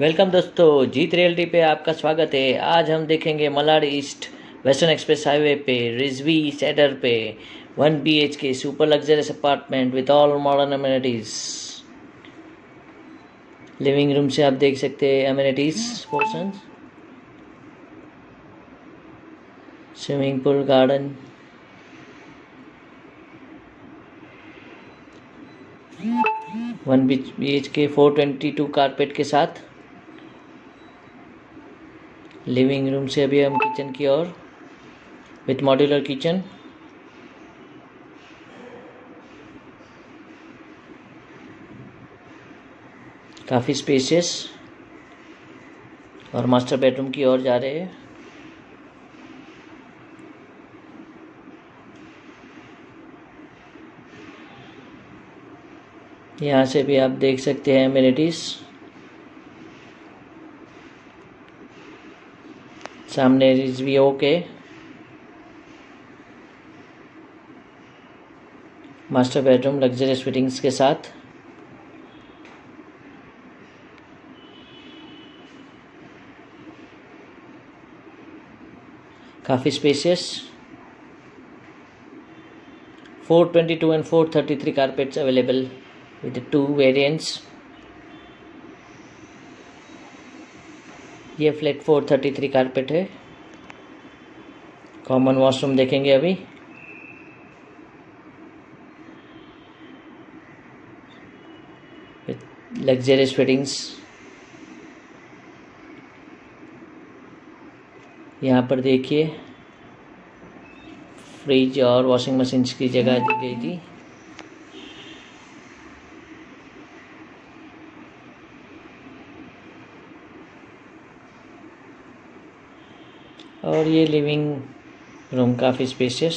Welcome दोस्तों, जीत realty पे आपका स्वागत है। आज हम देखेंगे Malad east, western express highway पे, रिजवी सेडर पे, one B H K super luxurious apartment with all modern amenities living room से आप देख सकते हैं amenities portion swimming pool garden one B H K four twenty two carpet के साथ। Living room से अभी हम किचन की ओर विथ मॉड्यूलर किचन काफ़ी स्पेसियस और मास्टर बेडरूम की ओर जा रहे हैं। यहाँ से भी आप देख सकते हैं एमिनिटीज़ सामने is we okay master bedroom luxurious fittings के साथ। काफ़ी spacious 422 and 433 carpets available with two variants ये फ्लैट 433 कारपेट है। कॉमन वॉशरूम देखेंगे अभी। Luxurious fittings. यहाँ पर देखिए, फ्रिज और वॉशिंग मशीन की जगह दी गई थी। और ये लिविंग रूम काफ़ी स्पेशियस